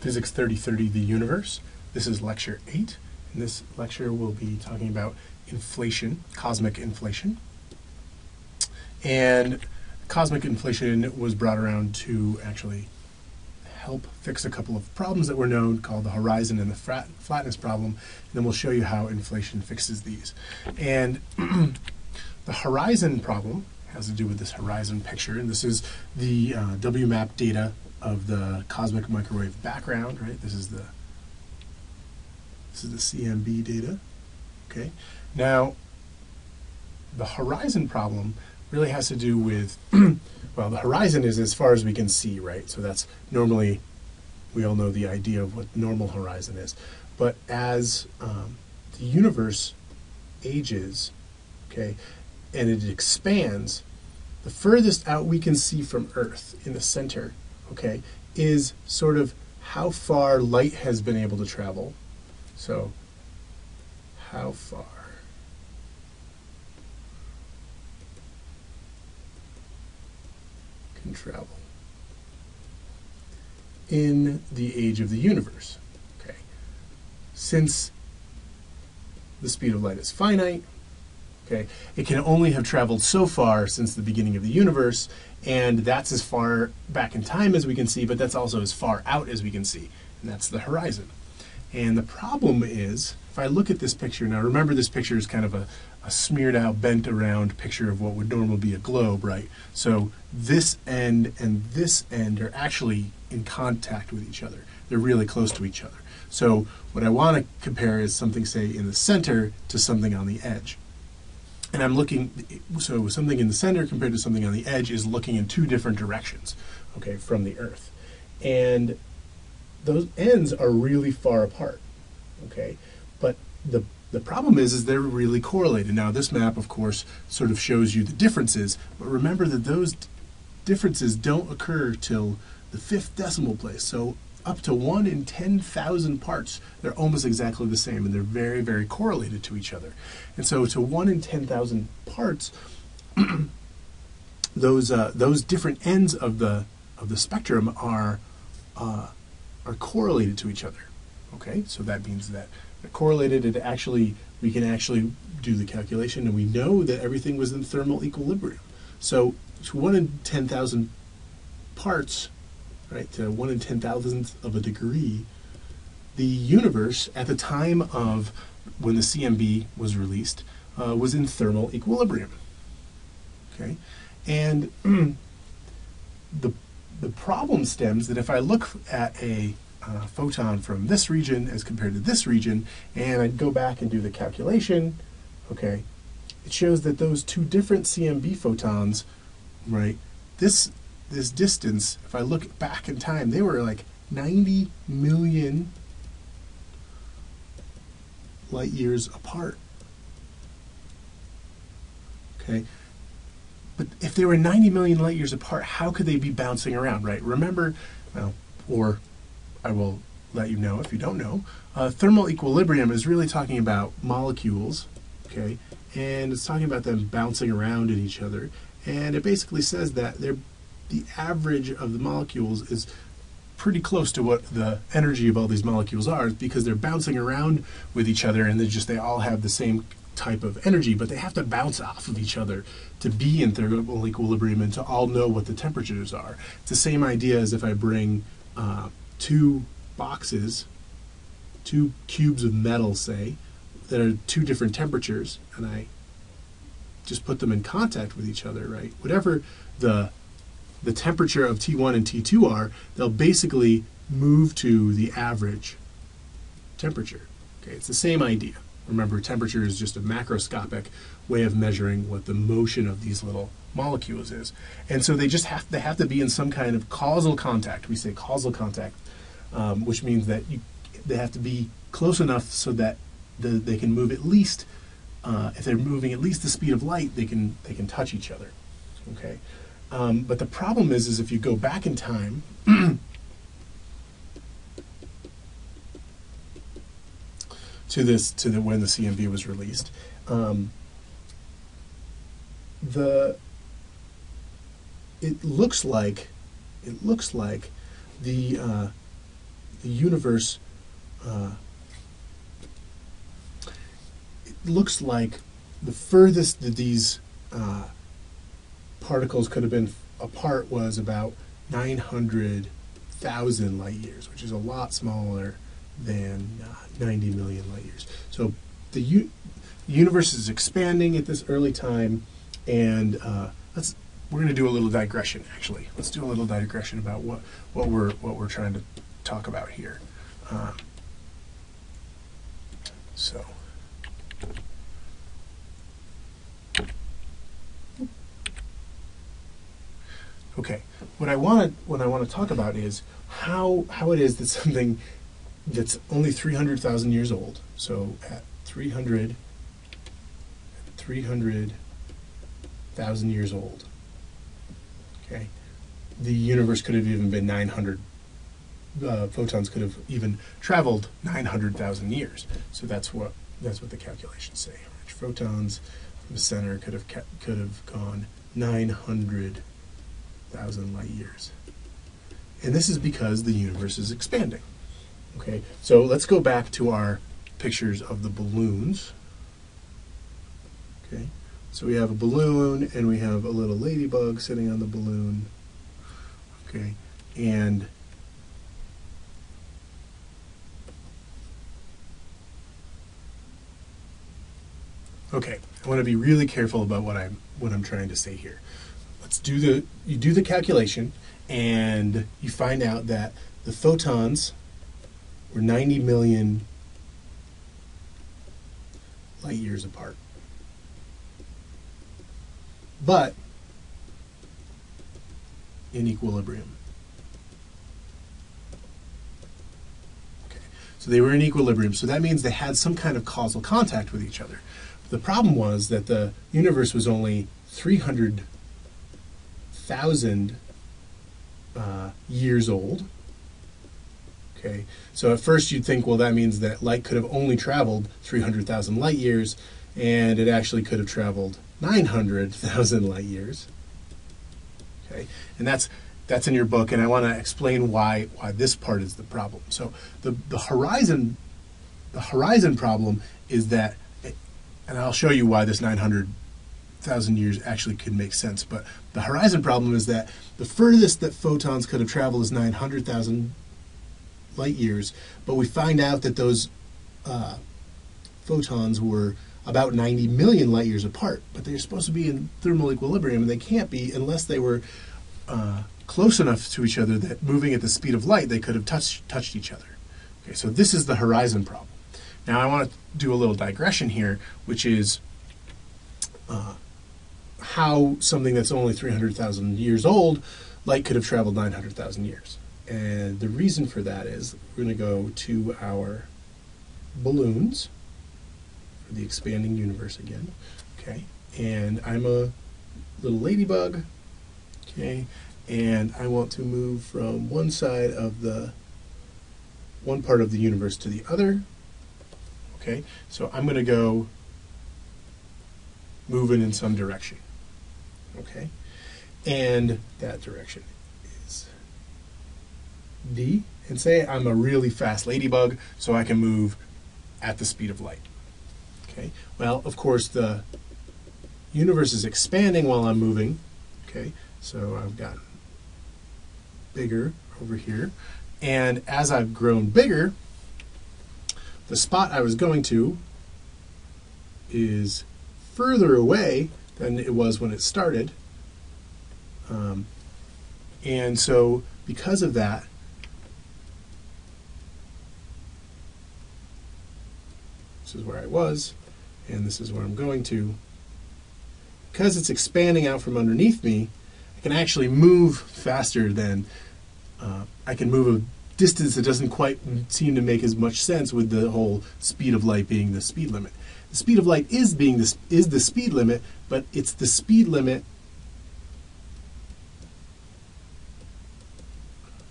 Physics 3030, The Universe. This is lecture 8. In this lecture, we'll be talking about inflation, cosmic inflation. And cosmic inflation was brought around to actually help fix a couple of problems that were known called the horizon and the flat, flatness problem. And then we'll show you how inflation fixes these. And the horizon problem has to do with this horizon picture. And this is the uh, WMAP data of the cosmic microwave background, right? This is the this is the CMB data. Okay. Now, the horizon problem really has to do with well, the horizon is as far as we can see, right? So that's normally we all know the idea of what normal horizon is. But as um, the universe ages, okay, and it expands, the furthest out we can see from Earth in the center okay, is sort of how far light has been able to travel. So, how far? Can travel in the age of the universe. Okay. Since the speed of light is finite, Okay, it can only have traveled so far since the beginning of the universe, and that's as far back in time as we can see, but that's also as far out as we can see, and that's the horizon. And the problem is, if I look at this picture, now remember this picture is kind of a, a smeared out, bent around picture of what would normally be a globe, right? So this end and this end are actually in contact with each other. They're really close to each other. So what I want to compare is something, say, in the center to something on the edge and I'm looking, so something in the center compared to something on the edge is looking in two different directions, okay, from the Earth. And those ends are really far apart, okay? But the, the problem is, is they're really correlated. Now, this map, of course, sort of shows you the differences, but remember that those differences don't occur till the fifth decimal place. So up to 1 in 10,000 parts, they're almost exactly the same and they're very, very correlated to each other. And so to 1 in 10,000 parts, those, uh, those different ends of the, of the spectrum are, uh, are correlated to each other. Okay, so that means that they're correlated and actually, we can actually do the calculation and we know that everything was in thermal equilibrium. So to 1 in 10,000 parts, right, to one in ten thousandth of a degree, the universe at the time of when the CMB was released uh, was in thermal equilibrium. Okay, and the the problem stems that if I look at a uh, photon from this region as compared to this region, and I go back and do the calculation, okay, it shows that those two different CMB photons, right, this this distance, if I look back in time, they were like 90 million light years apart. Okay? But if they were 90 million light years apart, how could they be bouncing around, right? Remember, well, or I will let you know if you don't know, uh, thermal equilibrium is really talking about molecules, okay? And it's talking about them bouncing around in each other. And it basically says that they're the average of the molecules is pretty close to what the energy of all these molecules are because they're bouncing around with each other and they just they all have the same type of energy but they have to bounce off of each other to be in thermal equilibrium and to all know what the temperatures are. It's the same idea as if i bring uh, two boxes two cubes of metal say that are two different temperatures and i just put them in contact with each other right? Whatever the the temperature of T1 and T2 are, they'll basically move to the average temperature. Okay, it's the same idea. Remember, temperature is just a macroscopic way of measuring what the motion of these little molecules is. And so they just have they have to be in some kind of causal contact. We say causal contact, um, which means that you, they have to be close enough so that the, they can move at least, uh, if they're moving at least the speed of light, they can they can touch each other. Okay. Um, but the problem is, is if you go back in time, to this to the when the CMB was released, um, the it looks like it looks like the uh, the universe uh, it looks like the furthest that these uh, particles could have been apart was about 900,000 light years, which is a lot smaller than uh, 90 million light years. So the, u- universe is expanding at this early time, and uh, let's we're going to do a little digression. Actually, let's do a little digression about what what we're what we're trying to talk about here. Um, so. Okay, what I want to what I want to talk about is how how it is that something that's only three hundred thousand years old. So at 300 300,000 years old. Okay, the universe could have even been 900 uh, photons could have even traveled 900,000 years. So that's what that's what the calculations say. Photons from the center could have ca- could have gone 900,000 light years. And this is because the universe is expanding. Okay, so let's go back to our pictures of the balloons. Okay, so we have a balloon and we have a little ladybug sitting on the balloon. Okay, and Okay, I want to be really careful about what I'm what I'm trying to say here. Let's do the you do the calculation and you find out that the photons were 90 million light years apart. But in equilibrium. Okay. So they were in equilibrium. So that means they had some kind of causal contact with each other. The problem was that the universe was only 300,000 uh, years old. Okay, so at first you'd think, well, that means that light could have only traveled 300,000 light years, and it actually could have traveled 900,000 light years. Okay, and that's that's in your book, and I want to explain why why this part is the problem. So the the horizon the horizon problem is that, and I'll show you why this 900,000 years actually could make sense. But the horizon problem is that the furthest that photons could have traveled is 900,000 light years, but we find out that those uh, photons were about 90 million light years apart, but they're supposed to be in thermal equilibrium, and they can't be unless they were uh, close enough to each other that moving at the speed of light, they could have touched, touched each other. Okay, so this is the horizon problem. Now I want to do a little digression here, which is uh, how something that's only 300,000 years old, light could have traveled 900,000 years. And the reason for that is we're going to go to our balloons for the expanding universe again. Okay, and I'm a little ladybug. Okay, and I want to move from one side of the one part of the universe to the other. Okay, so I'm going to go moving in some direction. Okay, and that direction is D. And say I'm a really fast ladybug, so I can move at the speed of light. Okay, well, of course, the universe is expanding while I'm moving. Okay, so I've gotten bigger over here. And as I've grown bigger, the spot I was going to is further away than it was when it started. Um, and so, because of that, this is where I was, and this is where I'm going to. Because it's expanding out from underneath me, I can actually move faster than uh, I can move a distance that doesn't quite seem to make as much sense with the whole speed of light being the speed limit. The speed of light is being this is the speed limit, but it's the speed limit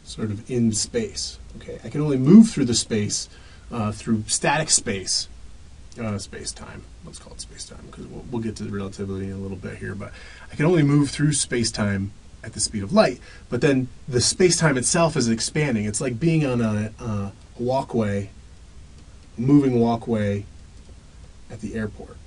sort of in space. Okay, I can only move through the space uh, through static space, uh, space time. Let's call it space time because we'll, we'll get to relativity in a little bit here. But I can only move through space time at the speed of light. But then the space time itself is expanding. It's like being on a, a walkway, moving walkway at the airport.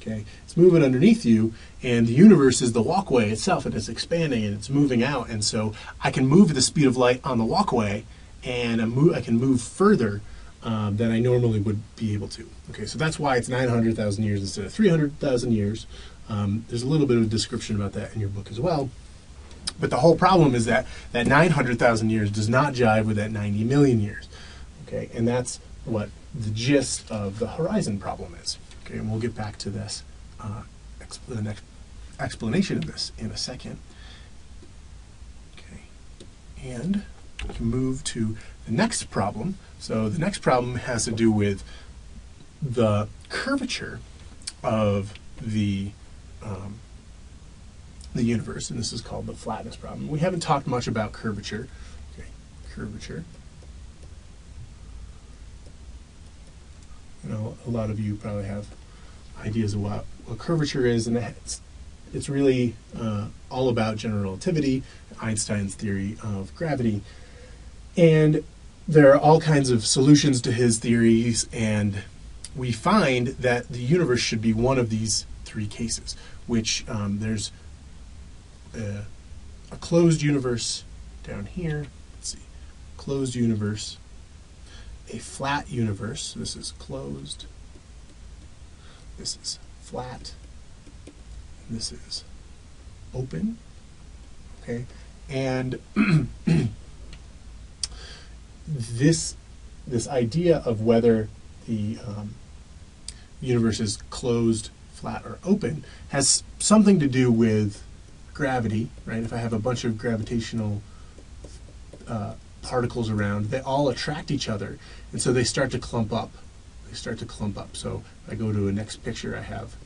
Okay, it's moving underneath you, and the universe is the walkway itself, and it's expanding and it's moving out. And so I can move at the speed of light on the walkway, and I, move, I can move further um, than I normally would be able to. Okay, so that's why it's 900,000 years instead of 300,000 years. Um, there's a little bit of a description about that in your book as well. But the whole problem is that that 900,000 years does not jive with that 90 million years. Okay, and that's what the gist of the horizon problem is. Okay, and we'll get back to this, uh, the next explanation of this in a second. Okay, and we can move to the next problem. So the next problem has to do with the curvature of the um, the universe, and this is called the flatness problem. We haven't talked much about curvature. Okay, curvature. You know, a lot of you probably have ideas of what, what curvature is, and it's, it's really uh, all about general relativity, Einstein's theory of gravity. And there are all kinds of solutions to his theories, and we find that the universe should be one of these three cases, which um, there's a, a closed universe down here. Let's see, closed universe, a flat universe. This is closed. This is flat. This is open. Okay, and this this idea of whether the um, universe is closed, flat, or open has something to do with gravity, right? If I have a bunch of gravitational uh, particles around, they all attract each other, and so they start to clump up. They start to clump up. So I go to a next picture, I have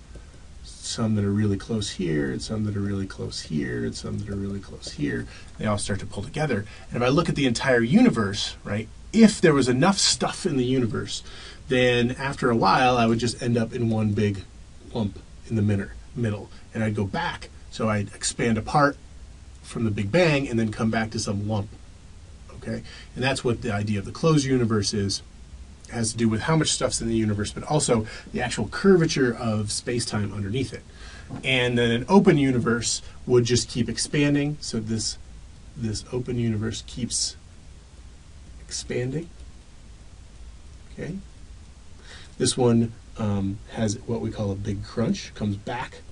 some that are really close here, and some that are really close here, and some that are really close here. They all start to pull together. And if I look at the entire universe, right, if there was enough stuff in the universe, then after a while I would just end up in one big lump in the middle. And I'd go back. So I'd expand apart from the Big Bang and then come back to some lump. Okay? And that's what the idea of the closed universe is. It has to do with how much stuff's in the universe, but also the actual curvature of space time underneath it. And then an open universe would just keep expanding. So this this open universe keeps expanding. Okay. This one um, has what we call a big crunch, comes back.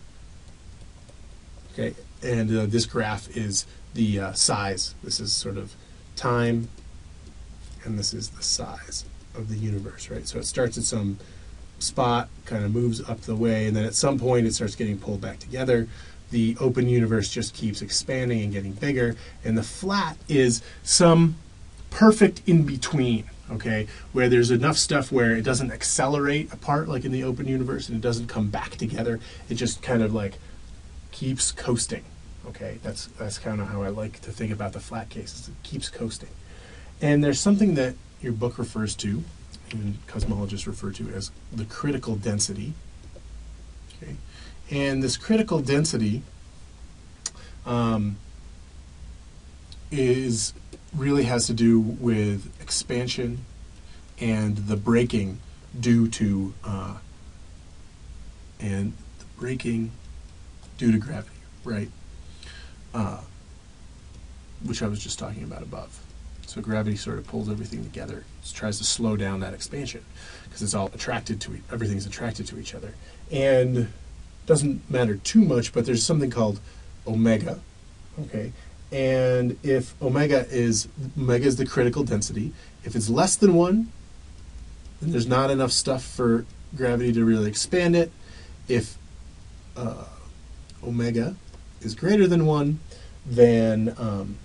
Okay, and uh, this graph is the uh, size. This is sort of time, and this is the size of the universe, right? So it starts at some spot, kind of moves up the way, and then at some point it starts getting pulled back together. The open universe just keeps expanding and getting bigger, and the flat is some perfect in between, okay, where there's enough stuff where it doesn't accelerate apart like in the open universe and it doesn't come back together. It just kind of like keeps coasting. Okay, that's that's kind of how I like to think about the flat cases. It keeps coasting. And there's something that your book refers to, and cosmologists refer to as the critical density. Okay, and this critical density um, is really has to do with expansion and the braking due to uh, and the braking due to gravity, right? Uh, which I was just talking about above. So gravity sort of pulls everything together, it tries to slow down that expansion because it's all attracted to e- everything's attracted to each other, and doesn't matter too much. But there's something called omega, okay, and if omega is omega is the critical density. If it's less than one, then there's not enough stuff for gravity to really expand it. If uh, omega is greater than one, then um,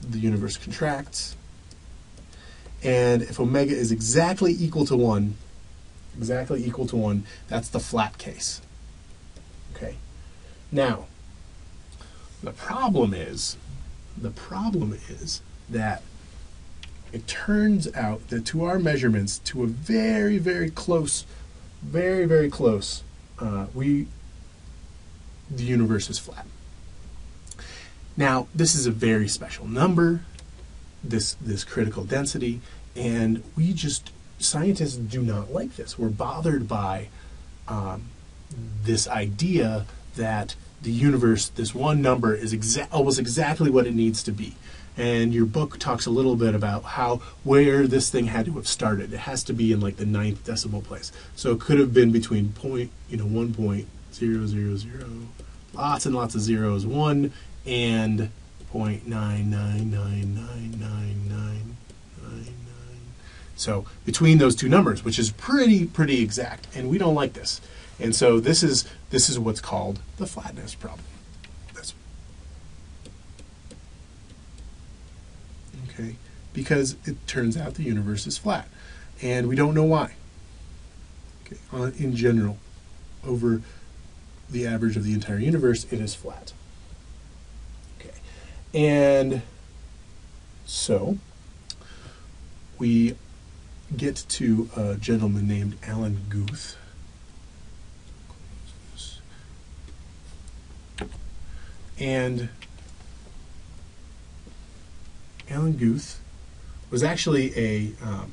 the universe contracts. And if omega is exactly equal to one, exactly equal to one, that's the flat case. Okay. Now, the problem is, the problem is that it turns out that to our measurements, to a very, very close, very, very close, uh, we, the universe is flat. Now, this is a very special number, this this critical density, and we just scientists do not like this. We're bothered by um, this idea that the universe, this one number, is exa- almost exactly what it needs to be. And your book talks a little bit about how where this thing had to have started. It has to be in like the ninth decimal place. So it could have been between point, you know, one point zero zero zero, lots and lots of zeros, one and point nine nine nine nine nine nine nine nine. So between those two numbers, which is pretty pretty exact, and we don't like this. And so this is this is what's called the flatness problem. Okay, because it turns out the universe is flat, and we don't know why. Okay, in general, over the average of the entire universe, it is flat. Okay, and so we get to a gentleman named Alan Guth And Alan Guth was actually a um,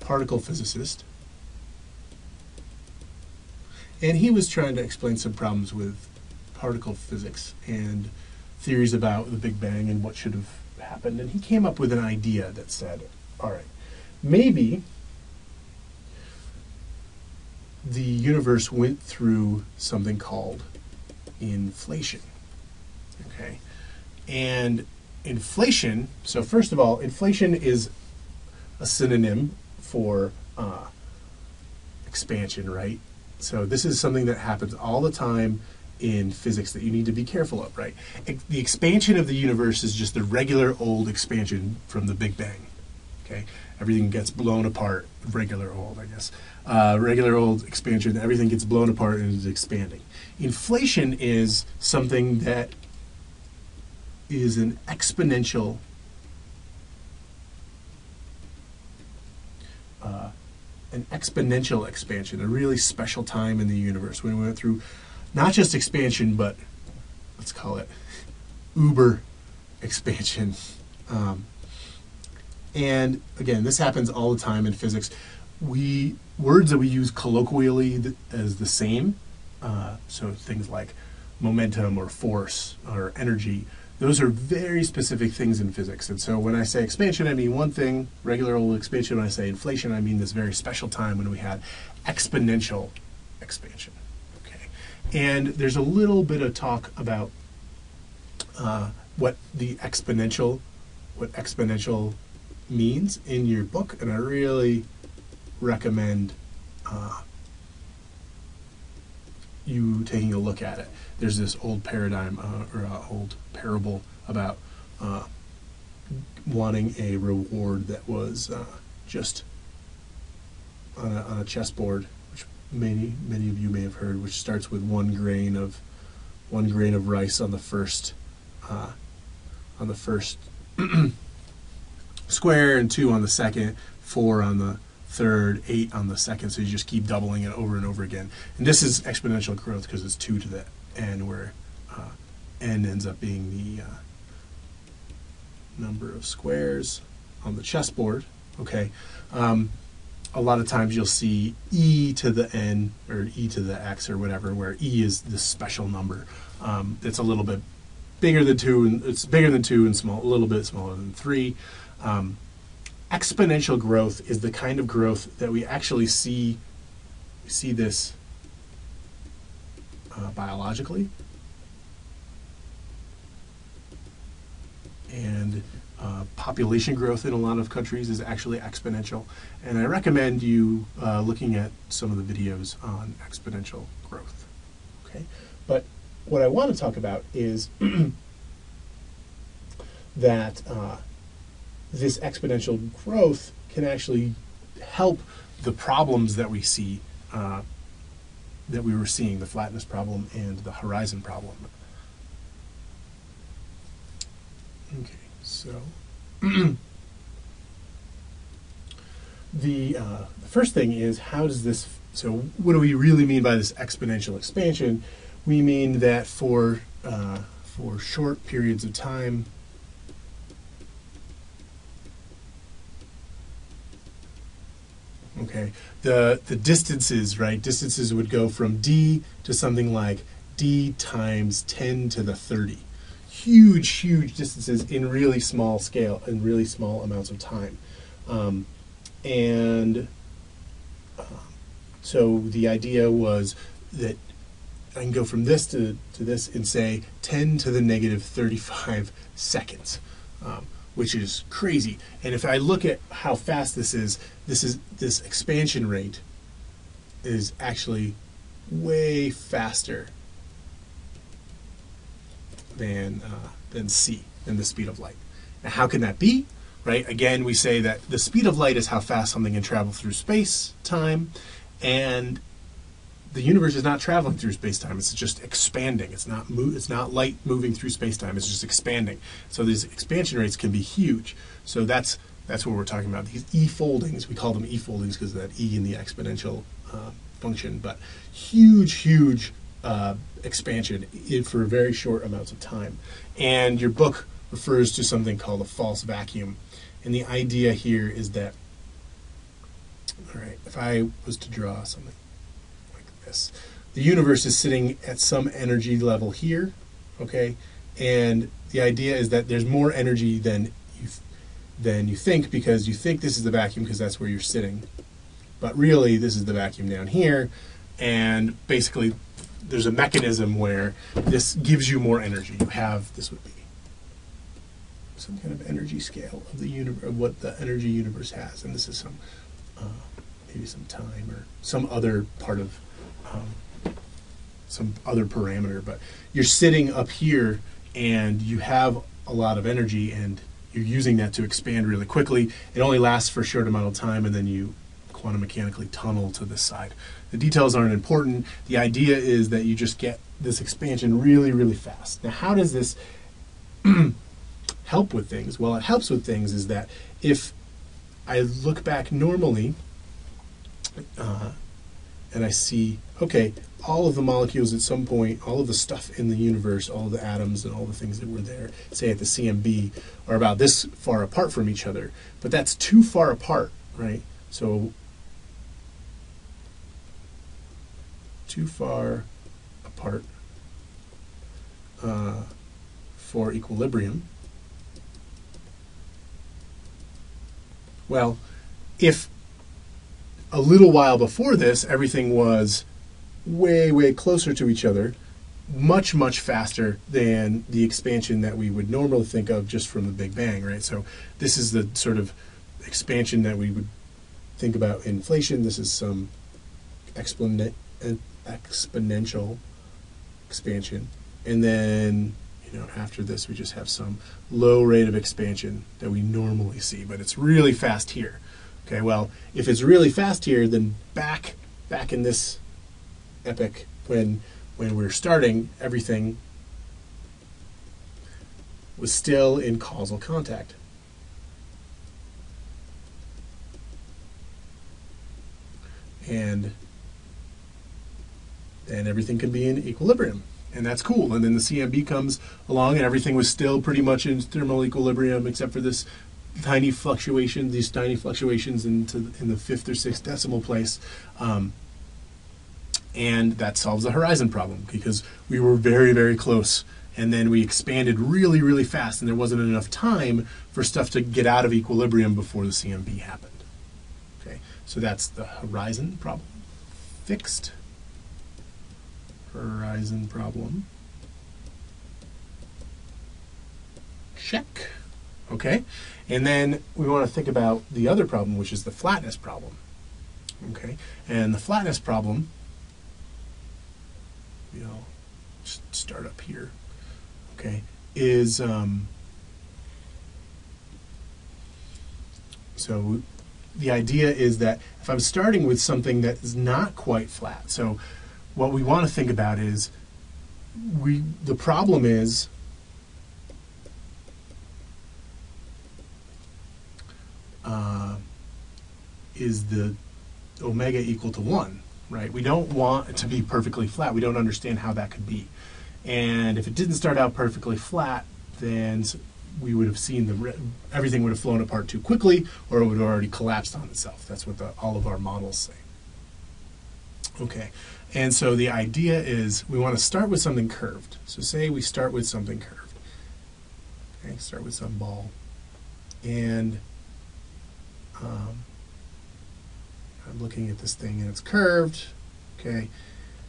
particle physicist. And he was trying to explain some problems with particle physics and theories about the Big Bang and what should have happened. And he came up with an idea that said, all right, maybe the universe went through something called inflation. Okay, and inflation. So first of all, inflation is a synonym for uh, expansion, right? So this is something that happens all the time in physics that you need to be careful of, right? The expansion of the universe is just the regular old expansion from the Big Bang. Okay, everything gets blown apart. Regular old, I guess. Uh, regular old expansion. Everything gets blown apart and is expanding. Inflation is something that is an exponential uh, an exponential expansion, a really special time in the universe when we went through not just expansion, but let's call it uber expansion. Um, and again, this happens all the time in physics. We words that we use colloquially as the same uh, so things like momentum or force or energy, those are very specific things in physics. And so when I say expansion, I mean one thing, regular old expansion. When I say inflation, I mean this very special time when we had exponential expansion. Okay, and there's a little bit of talk about uh, what the exponential, what exponential means in your book, and I really recommend uh, you taking a look at it. There's this old paradigm uh, or uh, old parable about uh, wanting a reward that was uh, just on a, on a chessboard, which many many of you may have heard, which starts with one grain of one grain of rice on the first uh, on the first square and two on the second, four on the third, eight on the second. So you just keep doubling it over and over again. And this is exponential growth because it's two to the n, where uh, n ends up being the uh, number of squares on the chessboard. Okay. Um, a lot of times you'll see e to the n or e to the x or whatever, where e is this special number. Um, it's a little bit bigger than two, and it's bigger than two and small, a little bit smaller than three. Um, exponential growth is the kind of growth that we actually see we see this uh, biologically. And uh, population growth in a lot of countries is actually exponential. And I recommend you uh, looking at some of the videos on exponential growth okay? But what I want to talk about is that uh, this exponential growth can actually help the problems that we see uh, that we were seeing the flatness problem and the horizon problem. Okay, so the, uh, the first thing is how does this, so what do we really mean by this exponential expansion? We mean that for, uh, for short periods of time. Okay, the the distances, right? Distances would go from d to something like d times 10 to the 30. Huge, huge distances in really small scale, in really small amounts of time. Um, and uh, so the idea was that I can go from this to, to this and say 10 to the negative 35 seconds, um, which is crazy. And if I look at how fast this is, this is this expansion rate is actually way faster than uh, than c, than the speed of light. Now, how can that be? Right? Again, we say that the speed of light is how fast something can travel through space, time, and the universe is not traveling through space-time. It's just expanding. It's not mo- it's not light moving through space-time. It's just expanding. So these expansion rates can be huge. So that's that's what we're talking about. These e foldings, we call them e foldings because of that e in the exponential uh, function. But huge, huge uh, expansion for very short amounts of time. And your book refers to something called a false vacuum. And the idea here is that, all right, if I was to draw something this. The universe is sitting at some energy level here, okay? And the idea is that there's more energy than you than you think because you think this is the vacuum because that's where you're sitting. But really this is the vacuum down here and basically there's a mechanism where this gives you more energy. You have this would be some kind of energy scale of the universe of what the energy universe has and this is some uh, maybe some time or some other part of um, some other parameter, but you're sitting up here and you have a lot of energy and you're using that to expand really quickly. It only lasts for a short amount of time and then you quantum mechanically tunnel to this side. The details aren't important. The idea is that you just get this expansion really, really fast. Now, how does this help with things? Well, it helps with things is that if I look back normally, uh, and I see, okay, all of the molecules at some point, all of the stuff in the universe, all the atoms and all the things that were there, say at the CMB, are about this far apart from each other. But that's too far apart, right? So, too far apart uh, for equilibrium. Well, if a little while before this, everything was way, way closer to each other, much, much faster than the expansion that we would normally think of just from the Big Bang, right? So this is the sort of expansion that we would think about inflation. This is some exponent, exponential expansion. And then, you know, after this, we just have some low rate of expansion that we normally see, but it's really fast here. Okay, well, if it's really fast here, then back back in this epoch when when we're starting, everything was still in causal contact. And then everything can be in equilibrium. And that's cool. And then the CMB comes along and everything was still pretty much in thermal equilibrium except for this tiny fluctuations, these tiny fluctuations into in the fifth or sixth decimal place. Um, and that solves the horizon problem because we were very, very close. And then we expanded really, really fast, and there wasn't enough time for stuff to get out of equilibrium before the CMB happened. Okay, so that's the horizon problem. Fixed horizon problem. Check. Okay? And then we want to think about the other problem, which is the flatness problem. Okay? And the flatness problem, you know, start up here, okay, is um, so the idea is that if I'm starting with something that is not quite flat, so what we want to think about is we the problem is uh, is the omega equal to 1, right? We don't want it to be perfectly flat. We don't understand how that could be. And if it didn't start out perfectly flat, then we would have seen the everything would have flown apart too quickly, or it would have already collapsed on itself. That's what the, all of our models say. Okay, and so the idea is we want to start with something curved. So say we start with something curved. Okay, start with some ball, and um, I'm looking at this thing and it's curved. Okay,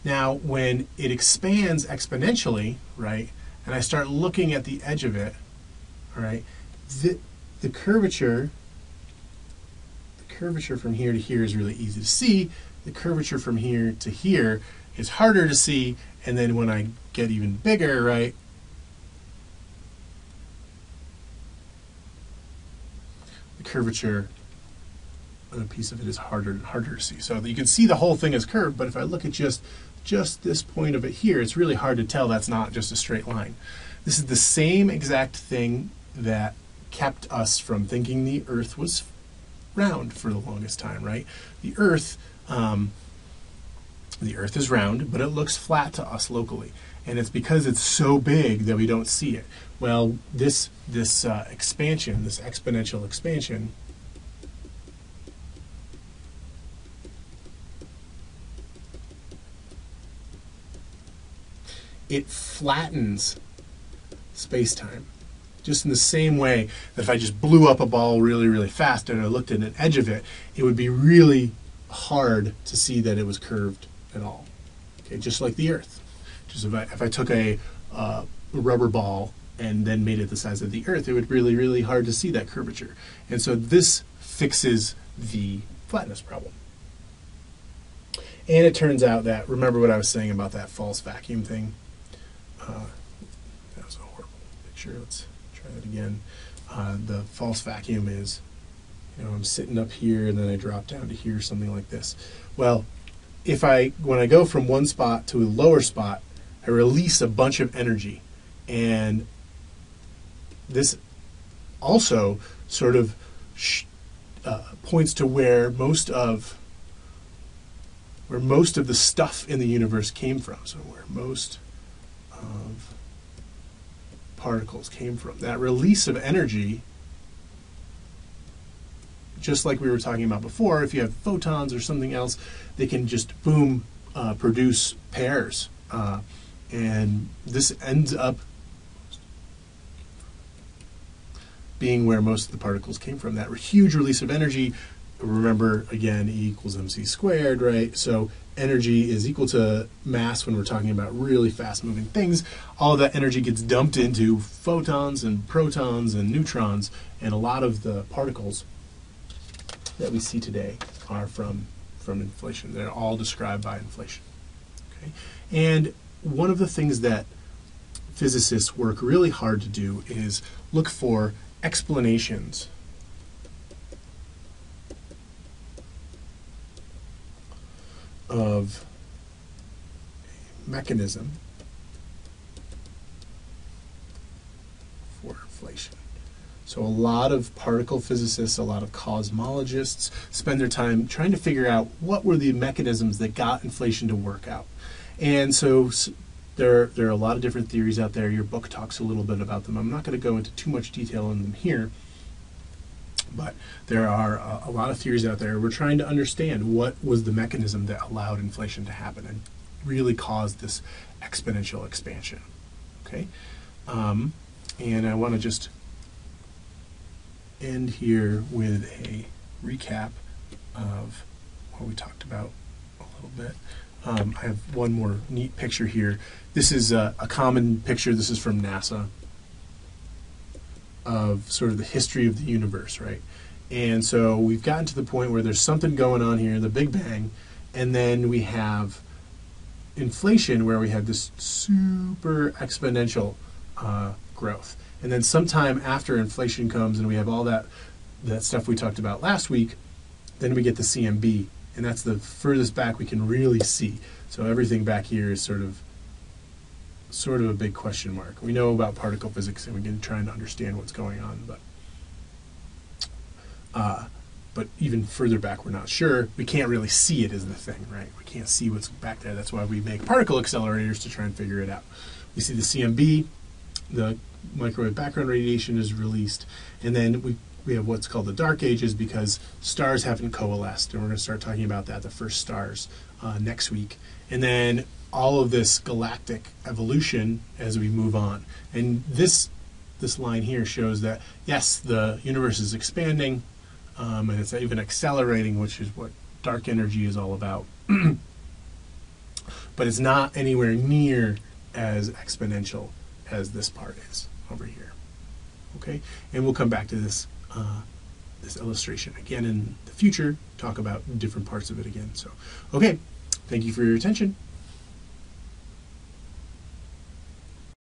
now when it expands exponentially, right, and I start looking at the edge of it, all right, the, the curvature, the curvature from here to here is really easy to see. The curvature from here to here is harder to see, and then when I get even bigger, right, the curvature a piece of it is harder and harder to see. So you can see the whole thing is curved, but if I look at just just this point of it here, it's really hard to tell that's not just a straight line. This is the same exact thing that kept us from thinking the Earth was round for the longest time, right? The Earth, um, the Earth is round, but it looks flat to us locally, and it's because it's so big that we don't see it. Well, this this uh, expansion, this exponential expansion, it flattens space time just in the same way that if I just blew up a ball really, really fast and I looked at an edge of it, it would be really hard to see that it was curved at all. Okay, just like the Earth. Just if I, if I took a uh, rubber ball and then made it the size of the Earth, it would be really, really hard to see that curvature. And so this fixes the flatness problem. And it turns out that, remember what I was saying about that false vacuum thing? Uh, that was a horrible picture. Let's try that again. Uh, the false vacuum is, you know, I'm sitting up here and then I drop down to here, something like this. Well, if I, when I go from one spot to a lower spot, I release a bunch of energy. And this also sort of uh, points to where most of where most of the stuff in the universe came from. So where most of particles came from. That release of energy, just like we were talking about before, if you have photons or something else, they can just boom uh, produce pairs. Uh, and this ends up being where most of the particles came from. That huge release of energy, remember again, E equals mc squared, right? So energy is equal to mass when we're talking about really fast moving things, all that energy gets dumped into photons and protons and neutrons, and a lot of the particles that we see today are from, from inflation. They're all described by inflation. Okay? And one of the things that physicists work really hard to do is look for explanations of mechanism for inflation. So a lot of particle physicists, a lot of cosmologists spend their time trying to figure out what were the mechanisms that got inflation to work out. And so there, there are a lot of different theories out there. Your book talks a little bit about them. I'm not going to go into too much detail on them here. But there are a, a lot of theories out there. We're trying to understand what was the mechanism that allowed inflation to happen and really caused this exponential expansion. Okay, um, and I want to just end here with a recap of what we talked about a little bit. Um, I have one more neat picture here. This is a, a common picture. This is from NASA of sort of the history of the universe, right? And so we've gotten to the point where there's something going on here, the Big Bang, and then we have inflation where we have this super exponential uh, growth. And then sometime after inflation comes and we have all that that stuff we talked about last week, then we get the CMB, and that's the furthest back we can really see. So everything back here is sort of sort of a big question mark. We know about particle physics and we can try and understand what's going on, but uh, but even further back, we're not sure. We can't really see it as the thing, right? We can't see what's back there. That's why we make particle accelerators to try and figure it out. We see the CMB, the microwave background radiation is released, and then we we have what's called the dark ages because stars haven't coalesced, and we're going to start talking about that, the first stars, uh, next week, and then all of this galactic evolution as we move on, and this this line here shows that yes, the universe is expanding, um, and it's even accelerating, which is what dark energy is all about. but it's not anywhere near as exponential as this part is over here. Okay, and we'll come back to this uh, this illustration again in the future. Talk about different parts of it again. So, okay, thank you for your attention.